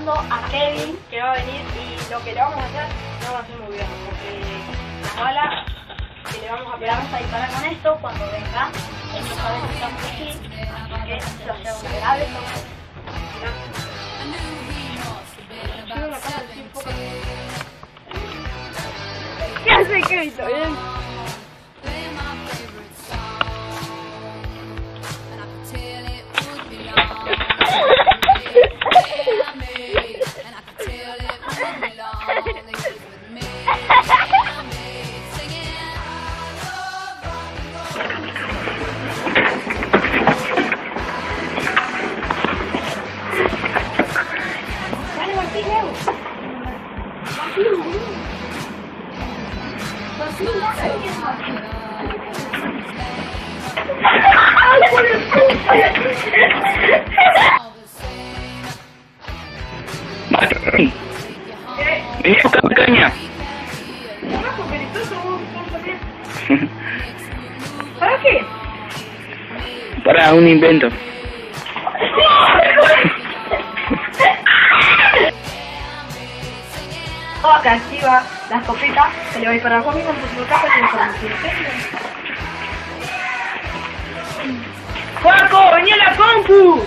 esperando a Kevin que va a venir y lo que le vamos a hacer no va a ser muy bien porque la bala que le vamos a pegar vamos a disparar con esto cuando venga no sabe que estamos aquí así que hacer un grave ¿Qué hace Kevin? ¿Está bien? ¿Qué? Para un invento. Que activa la escopeta, se le va a disparar con su caja y información. ¡Juaco, vení a la compu!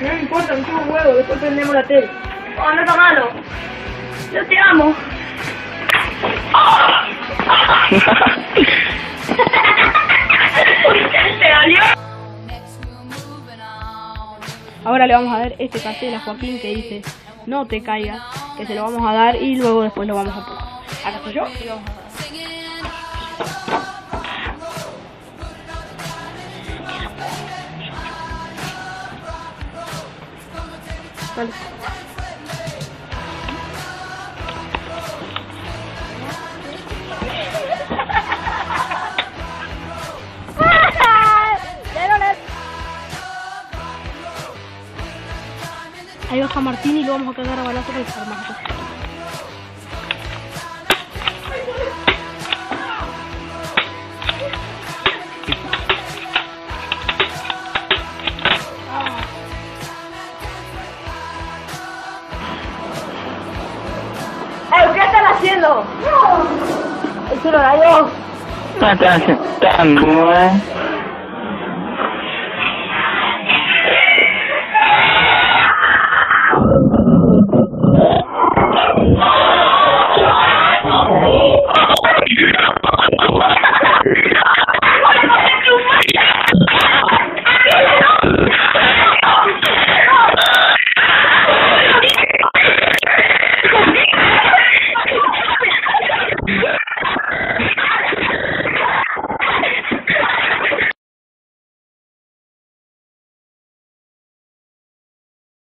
No me importa, me chupo un huevo, después prendemos la tele. Oh, no está malo. Yo te amo. Ahora le vamos a dar este cartel a Joaquín que dice no te caigas, que se lo vamos a dar y luego después lo vamos a poner. Acá estoy yo. Dale. Ahí baja Martín y lo vamos a cagar a balazo para disparar más. ¡Eh, qué están haciendo! ¡El cielo rayó! No aceptando, eh.